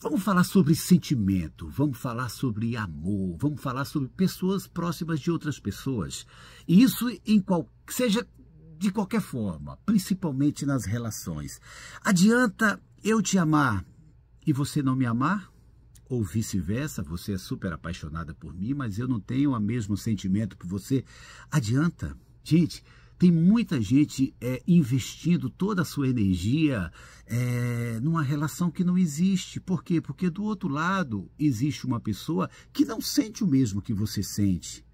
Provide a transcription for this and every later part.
Vamos falar sobre sentimento, vamos falar sobre amor, vamos falar sobre pessoas próximas de outras pessoas. E isso em qual, seja de qualquer forma, principalmente nas relações. Adianta eu te amar e você não me amar? Ou vice-versa, você é super apaixonada por mim, mas eu não tenho o mesmo sentimento por você. Adianta? Gente, tem muita gente é, investindo toda a sua energia é, numa relação que não existe. Por quê? Porque do outro lado existe uma pessoa que não sente o mesmo que você sente.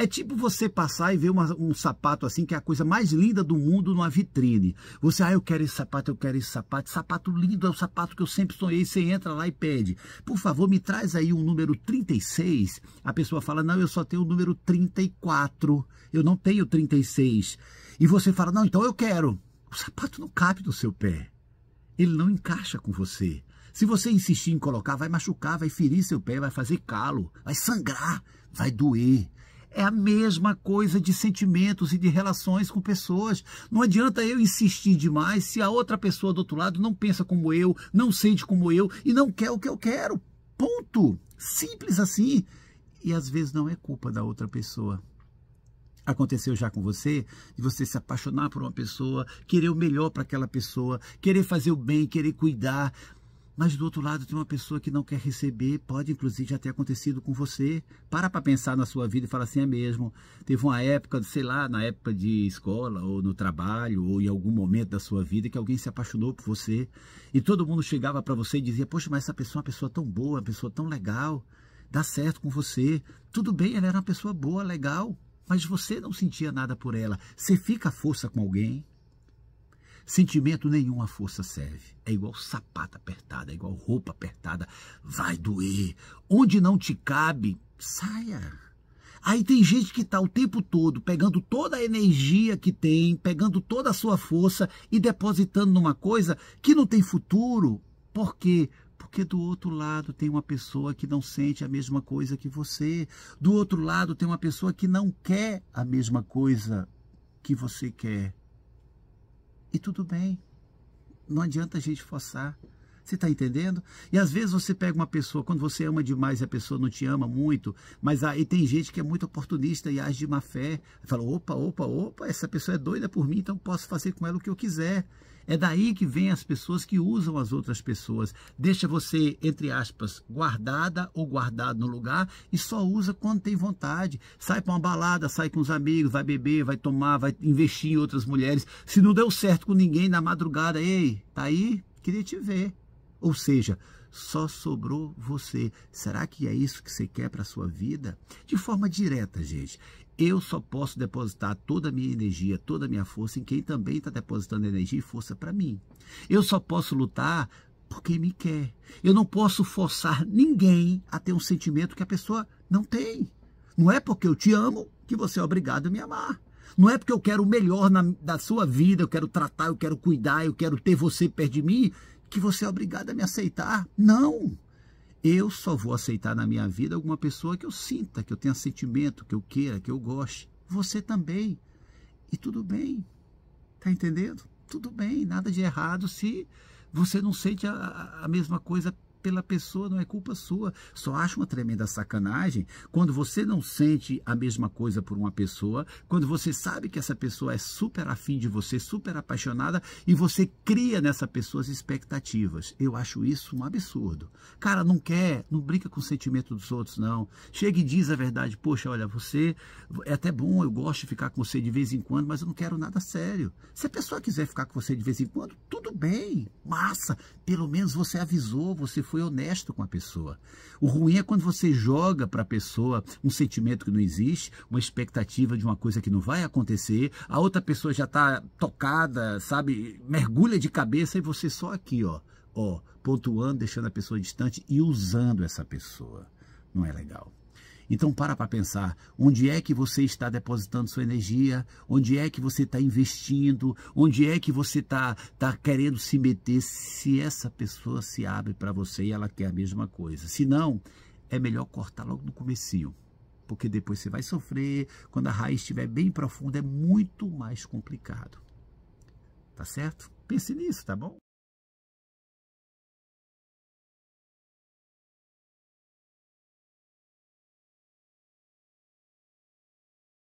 É tipo você passar e ver uma, um sapato assim, que é a coisa mais linda do mundo numa vitrine. Você, ah, eu quero esse sapato, eu quero esse sapato. Sapato lindo é o sapato que eu sempre sonhei. Você entra lá e pede, por favor, me traz aí um número 36. A pessoa fala, não, eu só tenho o número 34. Eu não tenho 36. E você fala, não, então eu quero. O sapato não cabe no seu pé. Ele não encaixa com você. Se você insistir em colocar, vai machucar, vai ferir seu pé, vai fazer calo, vai sangrar, vai doer. É a mesma coisa de sentimentos e de relações com pessoas. Não adianta eu insistir demais se a outra pessoa do outro lado não pensa como eu, não sente como eu e não quer o que eu quero. Ponto. Simples assim. E às vezes não é culpa da outra pessoa. Aconteceu já com você de você se apaixonar por uma pessoa, querer o melhor para aquela pessoa, querer fazer o bem, querer cuidar, mas do outro lado tem uma pessoa que não quer receber, pode inclusive já ter acontecido com você. Para para pensar na sua vida e fala assim, é mesmo. Teve uma época, sei lá, na época de escola, ou no trabalho, ou em algum momento da sua vida, que alguém se apaixonou por você. E todo mundo chegava para você e dizia, poxa, mas essa pessoa é uma pessoa tão boa, uma pessoa tão legal, dá certo com você. Tudo bem, ela era uma pessoa boa, legal, mas você não sentia nada por ela. Você fica à força com alguém, Sentimento nenhum a força serve. É igual sapato apertado, é igual roupa apertada. Vai doer. Onde não te cabe, saia. Aí tem gente que está o tempo todo pegando toda a energia que tem, pegando toda a sua força e depositando numa coisa que não tem futuro. Por quê? Porque do outro lado tem uma pessoa que não sente a mesma coisa que você. Do outro lado tem uma pessoa que não quer a mesma coisa que você quer. E tudo bem. Não adianta a gente forçar. Você está entendendo? E às vezes você pega uma pessoa, quando você ama demais e a pessoa não te ama muito, mas aí tem gente que é muito oportunista e age de má fé. Fala, opa, opa, opa, essa pessoa é doida por mim, então posso fazer com ela o que eu quiser. É daí que vem as pessoas que usam as outras pessoas. Deixa você, entre aspas, guardada ou guardado no lugar e só usa quando tem vontade. Sai para uma balada, sai com os amigos, vai beber, vai tomar, vai investir em outras mulheres. Se não deu certo com ninguém na madrugada, ei, tá aí? Queria te ver. Ou seja, só sobrou você. Será que é isso que você quer para a sua vida? De forma direta, gente. Eu só posso depositar toda a minha energia, toda a minha força em quem também está depositando energia e força para mim. Eu só posso lutar por quem me quer. Eu não posso forçar ninguém a ter um sentimento que a pessoa não tem. Não é porque eu te amo que você é obrigado a me amar. Não é porque eu quero o melhor na, da sua vida, eu quero tratar, eu quero cuidar, eu quero ter você perto de mim, que você é obrigado a me aceitar. Não! Eu só vou aceitar na minha vida alguma pessoa que eu sinta, que eu tenha sentimento, que eu queira, que eu goste. Você também. E tudo bem. Tá entendendo? Tudo bem, nada de errado se você não sente a, a mesma coisa pela pessoa, não é culpa sua. Só acho uma tremenda sacanagem quando você não sente a mesma coisa por uma pessoa, quando você sabe que essa pessoa é super afim de você, super apaixonada e você cria nessa pessoa as expectativas. Eu acho isso um absurdo. Cara, não quer, não brinca com o sentimento dos outros, não. Chega e diz a verdade. Poxa, olha, você é até bom, eu gosto de ficar com você de vez em quando, mas eu não quero nada sério. Se a pessoa quiser ficar com você de vez em quando, tudo bem, massa. Pelo menos você avisou, você foi honesto com a pessoa. O ruim é quando você joga para a pessoa um sentimento que não existe, uma expectativa de uma coisa que não vai acontecer, a outra pessoa já está tocada, sabe, mergulha de cabeça e você só aqui, ó, ó, pontuando, deixando a pessoa distante e usando essa pessoa. Não é legal. Então para para pensar, onde é que você está depositando sua energia, onde é que você está investindo, onde é que você está tá querendo se meter, se essa pessoa se abre para você e ela quer a mesma coisa. Se não, é melhor cortar logo no comecinho, porque depois você vai sofrer, quando a raiz estiver bem profunda é muito mais complicado. Tá certo? Pense nisso, tá bom?